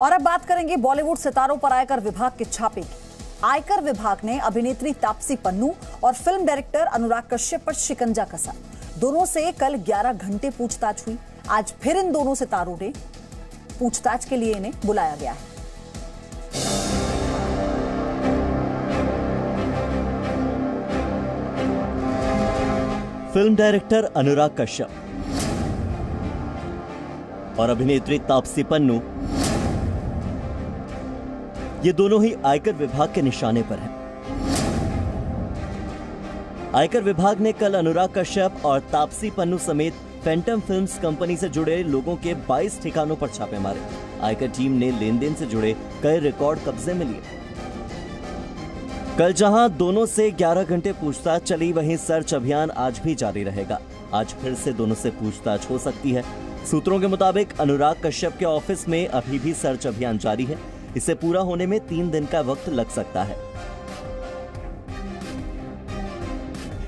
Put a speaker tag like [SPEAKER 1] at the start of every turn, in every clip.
[SPEAKER 1] और अब बात करेंगे बॉलीवुड सितारों पर आयकर विभाग के छापे की। आयकर विभाग ने अभिनेत्री तापसी पन्नू और फ़िल्म डायरेक्टर अनुराग कश्यप पर शिकंजा कसा। दोनों से कल 11 घंटे पूछताछ हुई। आज फिर इन दोनों सितारों ने पूछताछ के लिए इन्हें बुलाया गया है।
[SPEAKER 2] फ़िल्म डायरेक्टर अनुराग कश्यप और अभिनेत्री तापसी पन्नू ये दोनों ही आयकर विभाग के निशाने पर हैं। आयकर विभाग ने कल अनुराग कश्यप और तापसी पन्नू समेत फैंटम फिल्म्स कंपनी से जुड़े लोगों के 22 ठिकानों पर छापे मारे। आयकर टीम ने लेन देन से जुड़े कई रिकॉर्ड कब्जे में लिए। कल जहाँ दोनों से 11 घंटे पूछताछ चली, वहीं सर्च अभियान आज भी जारी रहेगा। आज फिर से दोनों से पूछताछ हो सकती है। सूत्रों के मुताबिक अनुराग कश्यप के ऑफ़िस में अभी भी सर्च अभियान जारी है। इसे पूरा होने में तीन दिन का वक्त लग सकता है।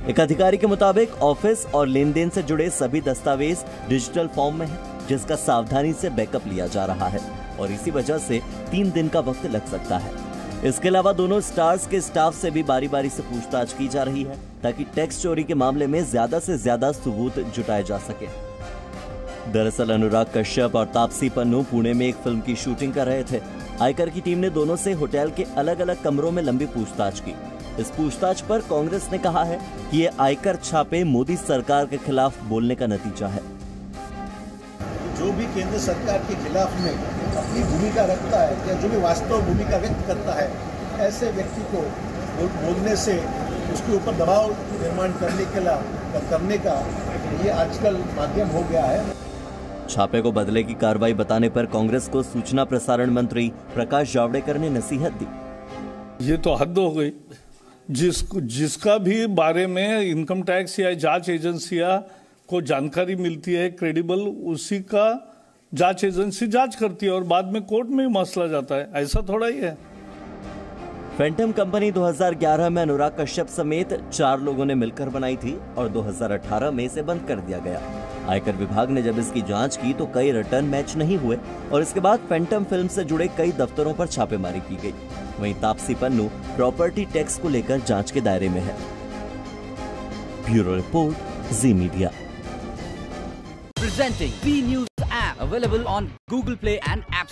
[SPEAKER 2] एक अधिकारी के मुताबिक ऑफ़िस और लेन देन से जुड़े सभी दस्तावेज़ डिजिटल फॉर्म में है, जिसका सावधानी से बैकअप लिया जा रहा है और इसी वजह से तीन दिन का वक्त लग सकता है। इसके अलावा दोनों स्टार्स के स्टाफ से भी बारी बारी से पूछताछ की जा रही है, ताकि टैक्स चोरी के मामले में ज़्यादा से ज़्यादा सबूत जुटाए जा सके। दरअसल अनुराग कश्यप और तापसी पन्नू पुणे में एक फ़िल्म की शूटिंग कर रहे थे। आयकर की टीम ने दोनों से होटल के अलग अलग कमरों में लंबी पूछताछ की। इस पूछताछ पर कांग्रेस ने कहा है कि ये आयकर छापे मोदी सरकार के खिलाफ बोलने का नतीजा है।
[SPEAKER 3] जो भी केंद्र सरकार के खिलाफ में अपनी भूमिका रखता है या जो भी वास्तव भूमिका व्यक्त करता है, ऐसे व्यक्ति को बोलने से उसके ऊपर दबाव निर्माण करने के करने का ये आजकल माध्यम हो गया है।
[SPEAKER 2] छापे को बदले की कार्रवाई बताने पर कांग्रेस को सूचना प्रसारण मंत्री प्रकाश जावड़ेकर ने नसीहत दी।
[SPEAKER 4] ये तो हद हो गई। जिस जिसका भी बारे में इनकम टैक्स या जाँच एजेंसिया को जानकारी मिलती है क्रेडिबल उसी का जाँच एजेंसी जाँच करती है और बाद में कोर्ट में मसला जाता है। ऐसा थोड़ा ही है।
[SPEAKER 2] फैंटम कंपनी 2011 में अनुराग कश्यप समेत चार लोगों ने मिलकर बनाई थी और 2018 में इसे बंद कर दिया गया। आयकर विभाग ने जब इसकी जाँच की तो कई रिटर्न मैच नहीं हुए और इसके बाद फैंटम फ़िल्म से जुड़े कई दफ्तरों पर छापेमारी की गई। वहीं तापसी पन्नू प्रॉपर्टी टैक्स को लेकर जाँच के दायरे में है। Bureau report G media
[SPEAKER 5] Presenting B News app available on Google Play and App.